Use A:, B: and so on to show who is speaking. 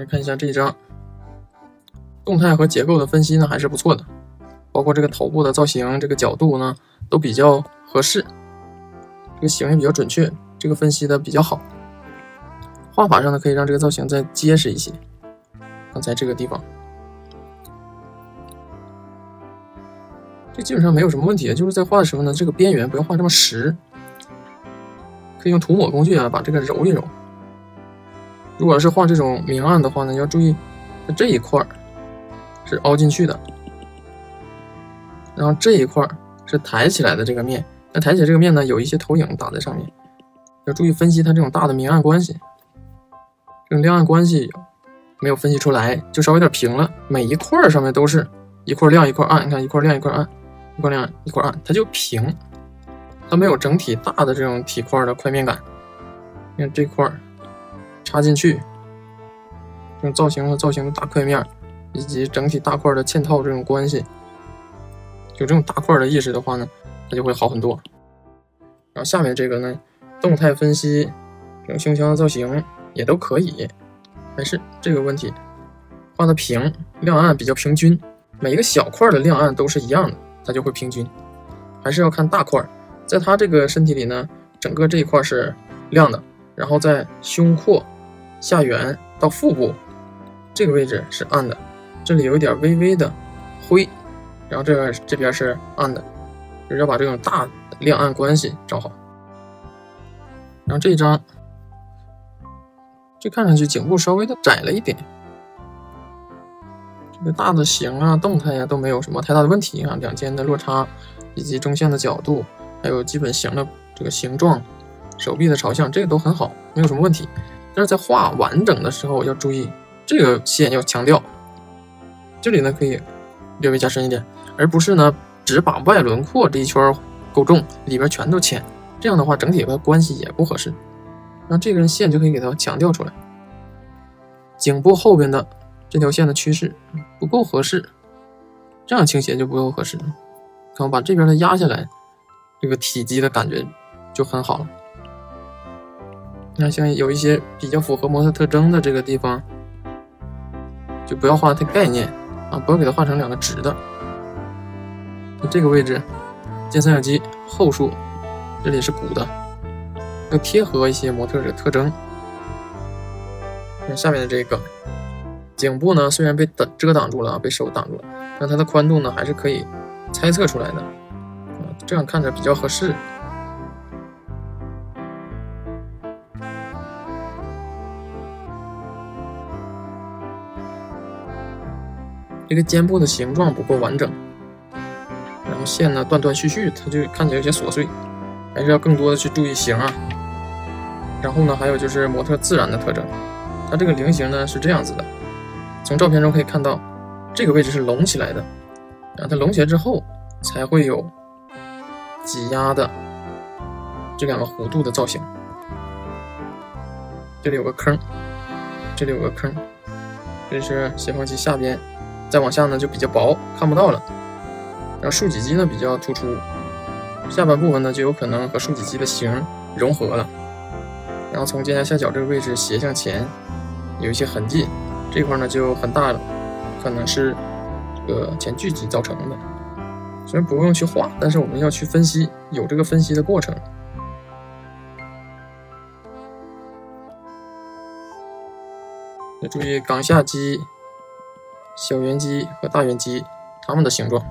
A: 来看一下这一张动态和结构的分析呢，还是不错的，包括这个头部的造型，这个角度呢都比较合适，这个形也比较准确，这个分析的比较好。画法上呢，可以让这个造型再结实一些。刚才这个地方，这基本上没有什么问题，就是在画的时候呢，这个边缘不要画这么实，可以用涂抹工具啊把这个揉一揉。如果是画这种明暗的话呢，要注意这一块是凹进去的，然后这一块是抬起来的这个面，那抬起来这个面呢，有一些投影打在上面，要注意分析它这种大的明暗关系。这种亮暗关系没有分析出来，就稍微有点平了。每一块上面都是一块亮一块暗，你看一块亮一块暗，一块亮一块暗，它就平，它没有整体大的这种体块的块面感。你看这块插进去，这种造型和造型的大块面，以及整体大块的嵌套这种关系，有这种大块的意识的话呢，它就会好很多。然后下面这个呢，动态分析这种胸腔的造型。也都可以，还是这个问题画的平，亮暗比较平均，每一个小块的亮暗都是一样的，它就会平均。还是要看大块，在它这个身体里呢，整个这一块是亮的，然后在胸廓下缘到腹部这个位置是暗的，这里有一点微微的灰，然后这这边是暗的，就是要把这种大亮暗关系找好。然后这一张。这看上去颈部稍微的窄了一点，这个大的形啊、动态呀都没有什么太大的问题啊。两肩的落差，以及中线的角度，还有基本型的这个形状、手臂的朝向，这个都很好，没有什么问题。但是在画完整的时候要注意，这个线要强调，这里呢可以略微加深一点，而不是呢只把外轮廓这一圈够重，里边全都浅，这样的话整体的关系也不合适。那这根线就可以给它强调出来，颈部后边的这条线的趋势不够合适，这样倾斜就不够合适。看我把这边的压下来，这个体积的感觉就很好了。那，像有一些比较符合模特特征的这个地方，就不要画太概念啊，不要给它画成两个直的。这个位置，肩三角肌后束，这里是鼓的。要贴合一些模特的特征。看下面的这个颈部呢，虽然被挡遮挡住了，被手挡住了，但它的宽度呢还是可以猜测出来的，啊，这样看着比较合适。这个肩部的形状不够完整，然后线呢断断续续，它就看起来有些琐碎，还是要更多的去注意形啊。然后呢，还有就是模特自然的特征，它这个菱形呢是这样子的，从照片中可以看到，这个位置是隆起来的，然后它隆起来之后才会有挤压的这两个弧度的造型。这里有个坑，这里有个坑，这是斜方肌下边，再往下呢就比较薄，看不到了。然后竖脊肌呢比较突出，下半部分呢就有可能和竖脊肌的形融合了。然后从肩胛下角这个位置斜向前，有一些痕迹，这块呢就很大了，可能是这个前锯肌造成的。虽然不用去画，但是我们要去分析，有这个分析的过程。要注意冈下肌、小圆肌和大圆肌它们的形状。